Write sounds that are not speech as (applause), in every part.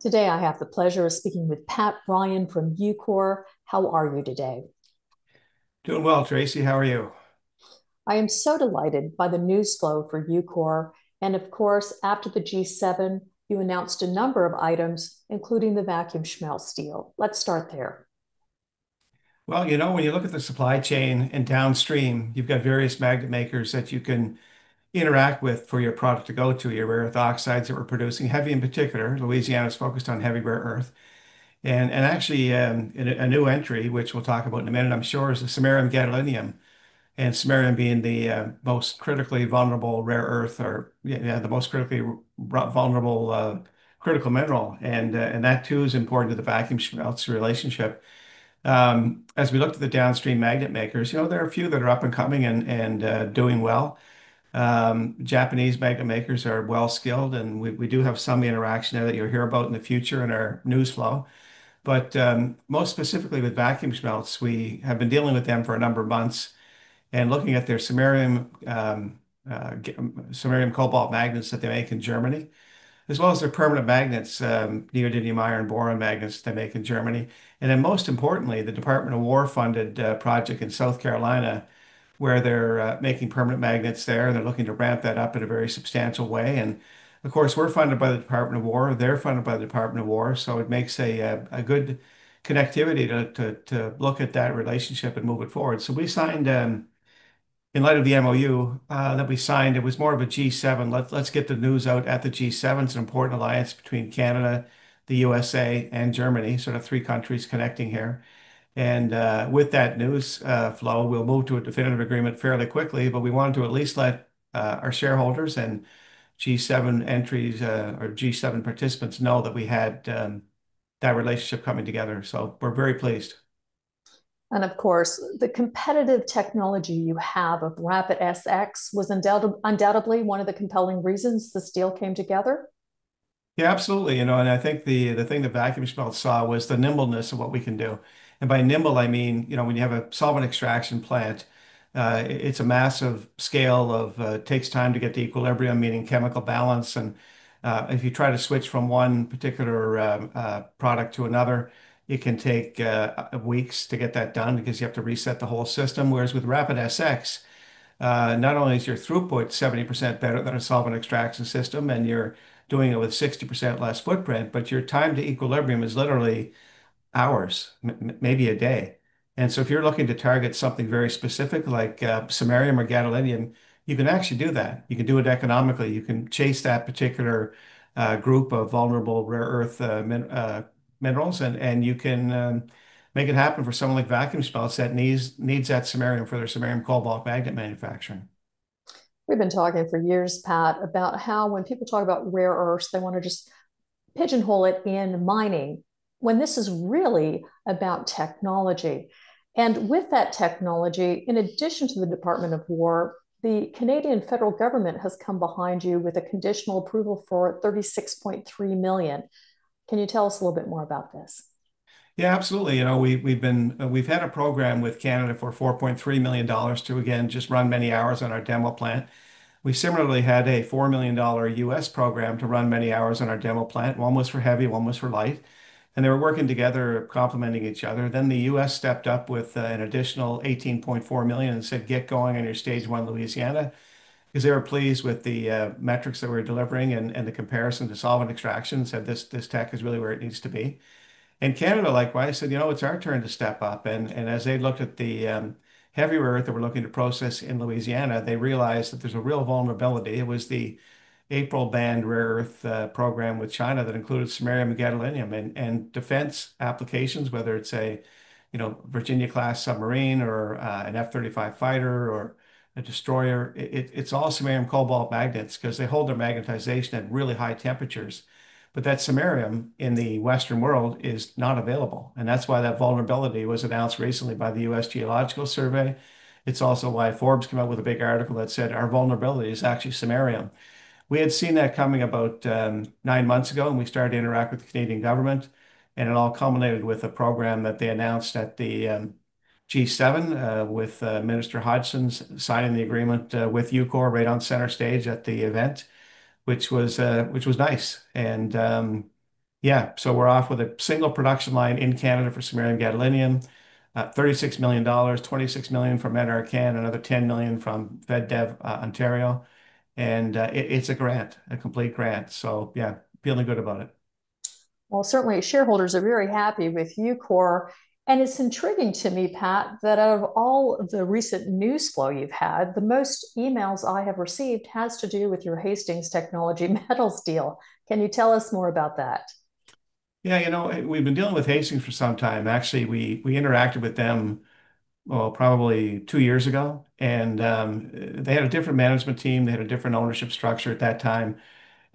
Today, I have the pleasure of speaking with Pat Ryan from Ucore. How are you today? Doing well, Tracy. How are you? I am so delighted by the news flow for Ucore. And of course, after the G7, you announced a number of items, including the Vacuumschmelze deal. Let's start there. Well, you know, when you look at the supply chain and downstream, you've got various magnet makers that you can interact with for your product to go to, your rare earth oxides that we're producing, heavy in particular. Louisiana is focused on heavy rare earth. And actually, um, a new entry, which we'll talk about in a minute, I'm sure, is the samarium gadolinium. And samarium being the uh, most critically vulnerable rare earth or yeah, the most critically vulnerable uh, critical mineral. And uh, and that, too, is important to the vacuum Vacuumschmelze relationship. Um, as we look at the downstream magnet makers, you know, there are a few that are up and coming and uh, doing well. Um, Japanese magnet makers are well skilled, and we do have some interaction there that you'll hear about in the future in our news flow. But um, most specifically with Vacuumschmelze, we have been dealing with them for a number of months and looking at their samarium uh, cobalt magnets that they make in Germany, as well as their permanent magnets, um, neodymium iron boron magnets they make in Germany. And then most importantly, the Department of War funded uh, project in South Carolina, where they're uh, making permanent magnets there, and they're looking to ramp that up in a very substantial way. And of course, we're funded by the Department of War. They're funded by the Department of War. So it makes a uh, a good connectivity to look at that relationship and move it forward. So we signed, um, in light of the MOU uh, that we signed, it was more of a G7. Let's get the news out at the G7. It's an important alliance between Canada, the USA, and Germany, sort of three countries connecting here. And uh, with that news uh, flow, we'll move to a definitive agreement fairly quickly, but we wanted to at least let our shareholders and G7 entries or G7 participants know that we had um, that relationship coming together. So we're very pleased. And of course, the competitive technology you have of RapidSX was undoubtedly one of the compelling reasons this deal came together. Yeah, absolutely. You know, and I think the the thing that Vacuumschmelze saw was the nimbleness of what we can do. And by nimble, I mean, you know, when you have a solvent extraction plant, uh, it's a massive scale of uh, takes time to get the equilibrium, meaning chemical balance. And uh, if you try to switch from one particular um, product to another, it can take uh, weeks to get that done because you have to reset the whole system. Whereas with RapidSX, uh, not only is your throughput 70% better than a solvent extraction system, and you're doing it with 60% less footprint, but your time to equilibrium is literally hours, maybe a day. And so if you're looking to target something very specific like uh, samarium or gadolinium, you can actually do that. You can do it economically. You can chase that particular group of vulnerable rare earth minerals, and you can um, make it happen for someone like vacuum Vacuumschmelze that needs needs that samarium for their samarium cobalt magnet manufacturing. We've been talking for years, Pat, about how when people talk about rare earths, they want to just pigeonhole it in mining, when this is really about technology. And with that technology, in addition to the Department of War, the Canadian federal government has come behind you with a conditional approval for $36.3 million. Can you tell us a little bit more about this? Yeah, absolutely. You know, we've been uh, we've had a program with Canada for $4.3 million to, again, just run many hours on our demo plant. We similarly had a $4 million U.S. program to run many hours on our demo plant. One was for heavy, one was for light. And they were working together, complementing each other. Then the U.S. stepped up with an additional 18.4 million and said, "Get going on your Stage one Louisiana," because they were pleased with the uh, metrics that we're delivering and the comparison to solvent extraction, said this this tech is really where it needs to be. And Canada, likewise, said, "You know, it's our turn to step up." And as they looked at the um, heavy rare earth that we're looking to process in Louisiana, they realized that there's a real vulnerability. It was the April banned rare earth uh, program with China that included samarium and gadolinium. And defense applications, whether it's a you know, Virginia-class submarine or uh, an F-35 fighter or a destroyer, it's all samarium cobalt magnets because they hold their magnetization at really high temperatures. But that samarium in the Western world is not available. And that's why that vulnerability was announced recently by the U.S. Geological Survey. It's also why Forbes came out with a big article that said our vulnerability is actually samarium. We had seen that coming about um, nine months ago, and we started to interact with the Canadian government. And it all culminated with a program that they announced at the um, G7 uh, with uh, Minister Hodgson signing the agreement uh, with Ucore right on center stage at the event, which was uh, which was nice. And um, yeah, so we're off with a single production line in Canada for samarium gadolinium, uh, $36 million, 26 million from NRCan, another 10 million from FedDev uh, Ontario. And it, it's a grant, a complete grant. So yeah, feeling good about it. Well, certainly shareholders are very happy with Ucore. And it's intriguing to me, Pat, that out of all the recent news flow you've had, the most emails I have received has to do with your Hastings Technology (laughs) Metals deal. Can you tell us more about that? Yeah, you know, we've been dealing with Hastings for some time. Actually, we we interacted with them, well, probably two years ago, and um, they had a different management team. They had a different ownership structure at that time,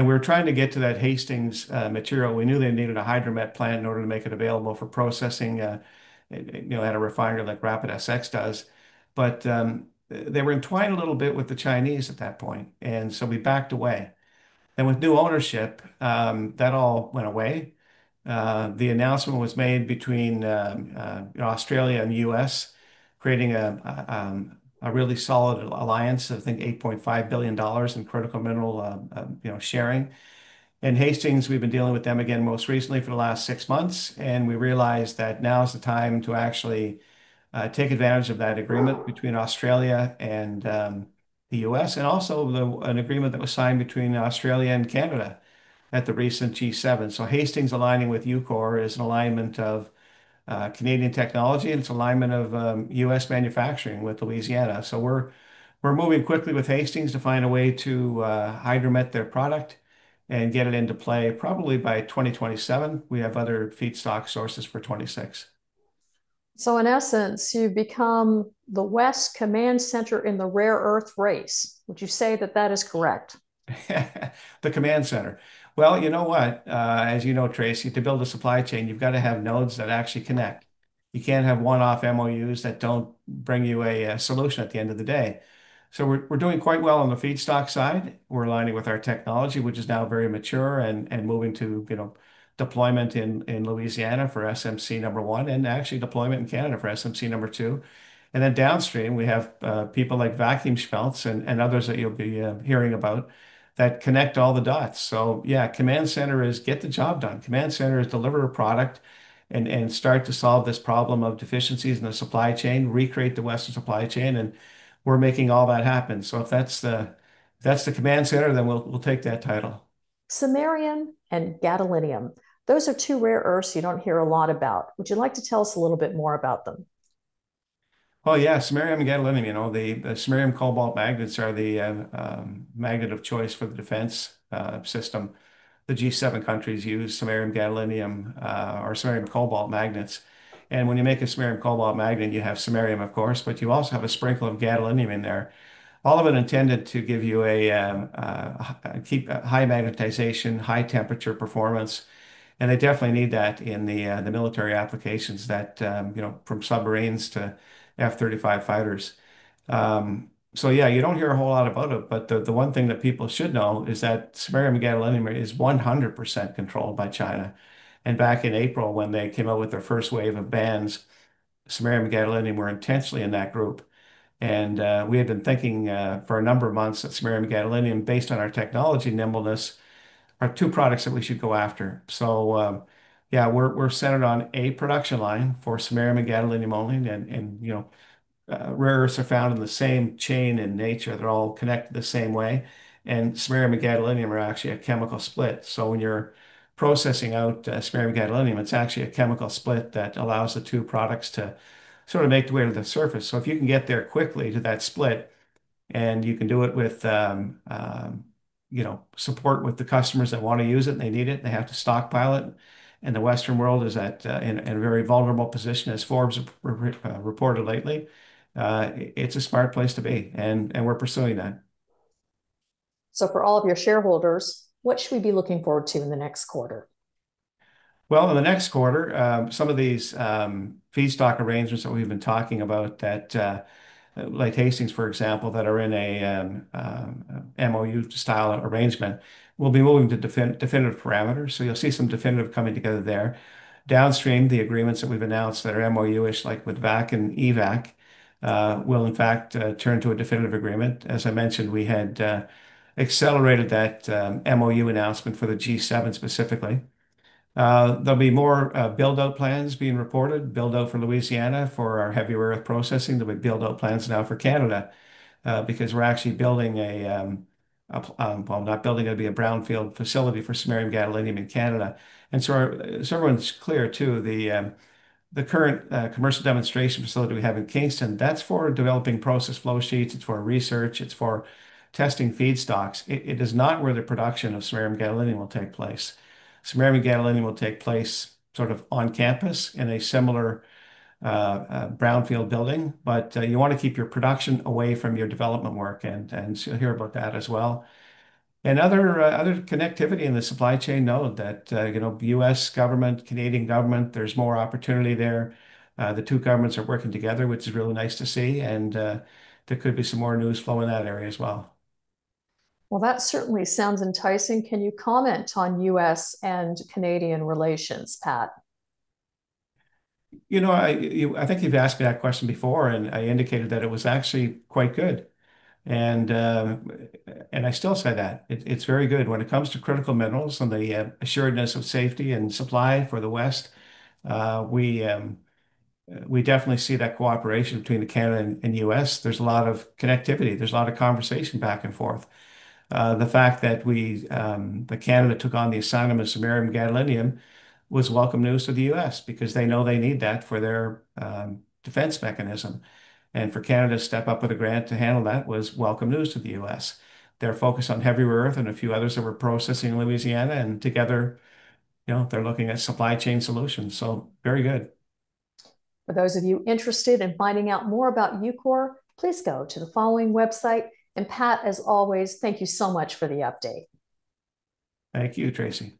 and we were trying to get to that Hastings uh, material. We knew they needed a hydromet plant in order to make it available for processing, uh, you know, at a refinery like RapidSX does. But um, they were entwined a little bit with the Chinese at that point, and so we backed away. And with new ownership, um, that all went away. Uh, the announcement was made between um, Australia and the U.S., creating a, a really solid alliance. I think $8.5 billion in critical mineral uh, you know, sharing. And Hastings, we've been dealing with them again most recently for the last six months, and we realized that now is the time to actually uh, take advantage of that agreement between Australia and um, the U.S., and also an agreement that was signed between Australia and Canada at the recent G7. So Hastings aligning with Ucore is an alignment of uh, Canadian technology and it's alignment of um, U.S. manufacturing with Louisiana. So we're we're moving quickly with Hastings to find a way to uh, hydromet their product and get it into play probably by 2027. We have other feedstock sources for 26. So, in essence, you've become the West command center in the rare earth race. Would you say that that is correct? (laughs) the command center. Well, you know what? Uh, as you know, Tracy, to build a supply chain, you've got to have nodes that actually connect. You can't have one-off MOUs that don't bring you a, a solution at the end of the day. So we're, we're doing quite well on the feedstock side. We're aligning with our technology, which is now very mature and, and moving to, you know, deployment in, in Louisiana for SMC number one and actually deployment in Canada for SMC number two. And then downstream, we have uh, people like Vacuumschmelze and, and others that you'll be uh, hearing about that connect all the dots. So yeah, command center is get the job done. Command center is deliver a product and, start to solve this problem of deficiencies in the supply chain, recreate the Western supply chain, and we're making all that happen. So if that's the that's the command center, then we'll we'll take that title. Samarium and gadolinium. Those are two rare earths you don't hear a lot about. Would you like to tell us a little bit more about them? Oh yeah, samarium and gadolinium. You know, the, the samarium cobalt magnets are the uh, um, magnet of choice for the defense uh, system. The G7 countries use samarium gadolinium uh, or samarium cobalt magnets. And when you make a samarium cobalt magnet, you have samarium, of course, but you also have a sprinkle of gadolinium in there. All of it intended to give you a um, uh, keep high magnetization, high temperature performance, and they definitely need that in the uh, the military applications that um, you know from submarines to F-35 fighters. Um, so yeah, you don't hear a whole lot about it, but the, the one thing that people should know is that samarium gadolinium is 100% controlled by China. And back in April, when they came out with their first wave of bans, samarium gadolinium were intentionally in that group. And uh, we had been thinking uh, for a number of months that samarium gadolinium, based on our technology nimbleness, are two products that we should go after. So um, yeah, we're we're centered on a production line for samarium and gadolinium only, and and you know, uh, rare earths are found in the same chain in nature. They're all connected the same way, and samarium and gadolinium are actually a chemical split. So when you're processing out uh, samarium gadolinium, it's actually a chemical split that allows the two products to sort of make the way to the surface. So if you can get there quickly to that split, and you can do it with um, um, you know support with the customers that want to use it and they need it, they have to stockpile it and the Western world is at uh, in, in, a very vulnerable position, as Forbes re uh, reported lately. Uh, it's a smart place to be, and and we're pursuing that. So, for all of your shareholders, what should we be looking forward to in the next quarter? Well, in the next quarter, um, some of these um, feedstock arrangements that we've been talking about that uh, like Hastings, for example, that are in a um, um, MOU style arrangement, we'll be moving to definitive parameters. So you'll see some definitive coming together there. Downstream, the agreements that we've announced that are MOU-ish, like with VAC and EVAC, uh, will in fact uh, turn to a definitive agreement. As I mentioned, we had uh, accelerated that um, MOU announcement for the G7 specifically. There'll be more build-out plans being reported, build-out for Louisiana for our heavy rare earth processing. There'll be build-out plans now for Canada because we're actually building um, a, um, well, not building, it'll be a brownfield facility for samarium gadolinium in Canada. And so everyone's clear too, The um, the current uh, commercial demonstration facility we have in Kingston, that's for developing process flow sheets. It's for research. It's for testing feedstocks. It is not where the production of samarium gadolinium will take place. Samarium gadolinium will take place sort of on campus in a similar Uh, brownfield building, but uh, you want to keep your production away from your development work, and you'll hear about that as well. And other uh, other connectivity in the supply chain node that you know, U.S. government, Canadian government, there's more opportunity there. The two governments are working together, which is really nice to see, and there could be some more news flow in that area as well. Well, that certainly sounds enticing. Can you comment on U.S. and Canadian relations, Pat? You know, I think you've asked me that question before, and I indicated that it was actually quite good. And um, and I still say that. It's very good. When it comes to critical minerals and the uh, assuredness of safety and supply for the West, uh, we um, we definitely see that cooperation between the Canada and the U.S. There's a lot of connectivity. There's a lot of conversation back and forth. Uh, the fact that we um the Canada took on the assignment of samarium gadolinium was welcome news to the U.S. because they know they need that for their um, defense mechanism. And for Canada to step up with a grant to handle that was welcome news to the U.S. They're focused on heavy rare earth and a few others that we're processing in Louisiana, and together, you know, they're looking at supply chain solutions. So very good. For those of you interested in finding out more about Ucore, please go to the following website. And Pat, as always, thank you so much for the update. Thank you, Tracy.